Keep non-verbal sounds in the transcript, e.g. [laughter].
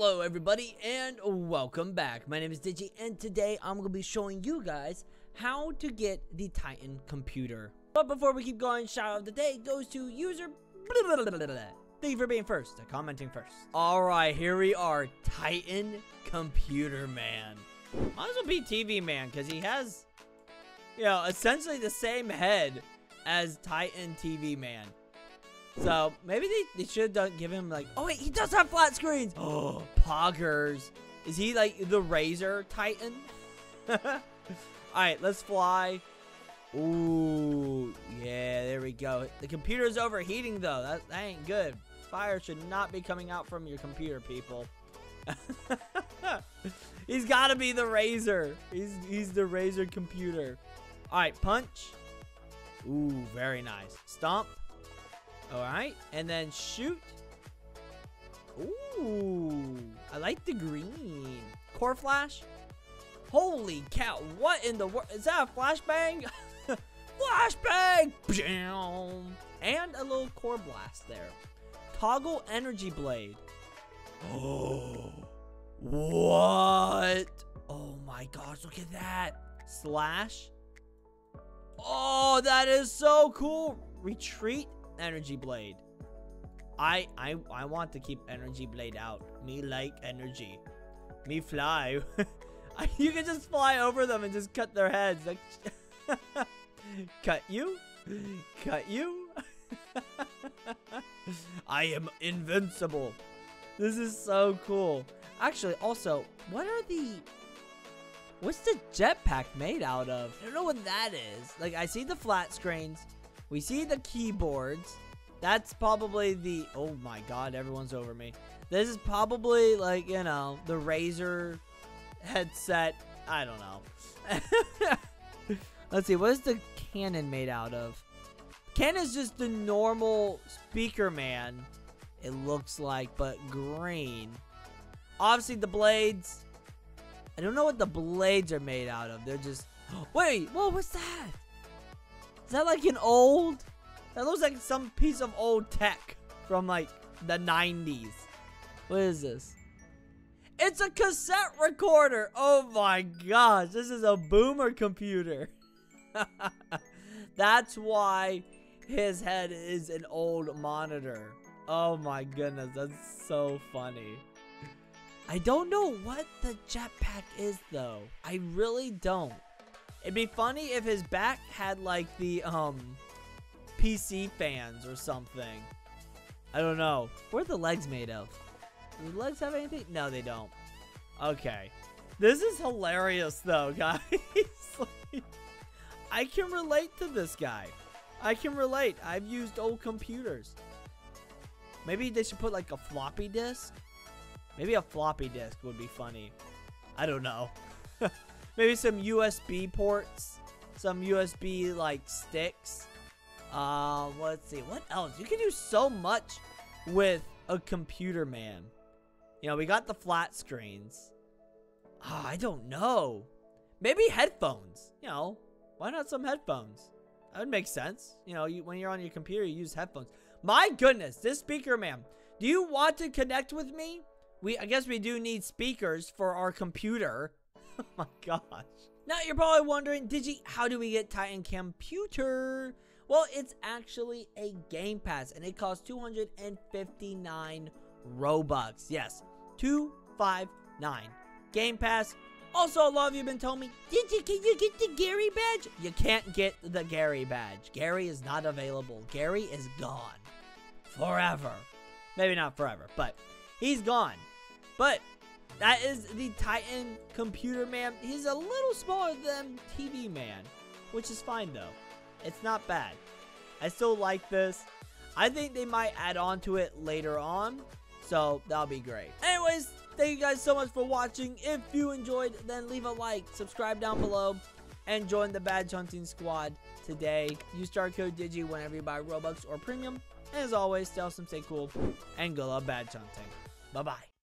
Hello everybody and welcome back. My name is Digi and today I'm going to be showing you guys how to get the Titan computer. But before we keep going, shout out of the day goes to user Thank you for being first, commenting first. Alright, here we are, Titan Computer Man. Might as well be TV Man because he has, you know, essentially the same head as Titan TV Man. So maybe they, they should have give him like, oh wait, he does have flat screens. Oh, [gasps] poggers. Is he like the Razer Titan? [laughs] All right, let's fly. Ooh, yeah, there we go. The computer's overheating though. That, that ain't good. Fire should not be coming out from your computer, people. [laughs] he's got to be the Razer. He's he's the Razer computer. All right, punch. Ooh, very nice. Stomp. Alright, and then shoot. Ooh, I like the green. Core flash. Holy cow, what in the world? Is that a flashbang? [laughs] flashbang! And a little core blast there. Toggle energy blade. Oh, [gasps] what? Oh my gosh, look at that. Slash. Oh, that is so cool. Retreat energy blade. I I I want to keep energy blade out. Me like energy. Me fly. [laughs] you can just fly over them and just cut their heads. Like [laughs] cut you? Cut you? [laughs] I am invincible. This is so cool. Actually, also, what are the... What's the jetpack made out of? I don't know what that is. Like, I see the flat screens. We see the keyboards. That's probably the... Oh my god, everyone's over me. This is probably, like, you know, the Razer headset. I don't know. [laughs] Let's see, what is the cannon made out of? Cannon's just the normal speaker man, it looks like, but green. Obviously, the blades... I don't know what the blades are made out of. They're just... [gasps] Wait, whoa, what's that? Is that like an old? That looks like some piece of old tech from like the 90s. What is this? It's a cassette recorder. Oh my gosh, this is a boomer computer. [laughs] That's why his head is an old monitor. Oh my goodness, that's so funny. I don't know what the jetpack is though. I really don't. It'd be funny if his back had like the um PC fans or something. I don't know. What are the legs made of? Do the legs have anything? No, they don't. Okay. This is hilarious though, [laughs] guys. I can relate to this guy. I can relate. I've used old computers. Maybe they should put like a floppy disk. Maybe a floppy disk would be funny. I don't know. [laughs] Maybe some USB ports. Some USB, like, sticks. Um, let's see. What else? You can do so much with a computer, man. You know, we got the flat screens. Oh, I don't know. Maybe headphones. You know, why not some headphones? That would make sense. You know, you, when you're on your computer, you use headphones. My goodness, this speaker, man. Do you want to connect with me? We, I guess we do need speakers for our computer. Oh [laughs] my gosh. Now you're probably wondering, Digi, how do we get Titan Computer? Well, it's actually a Game Pass, and it costs 259 Robux. Yes, 259. Game Pass. Also, a lot of you have been telling me, Digi, can you get the Gary badge? You can't get the Gary badge. Gary is not available. Gary is gone. Forever. Maybe not forever, but he's gone. But that is the Titan Computer Man. He's a little smaller than TV Man, which is fine though. It's not bad. I still like this. I think they might add on to it later on, so that'll be great. Anyways, thank you guys so much for watching. If you enjoyed, then leave a like, subscribe down below, and join the badge hunting squad today. Use star code DIGI whenever you buy Robux or Premium. And as always, stay awesome, stay cool, and go love badge hunting. Bye-bye.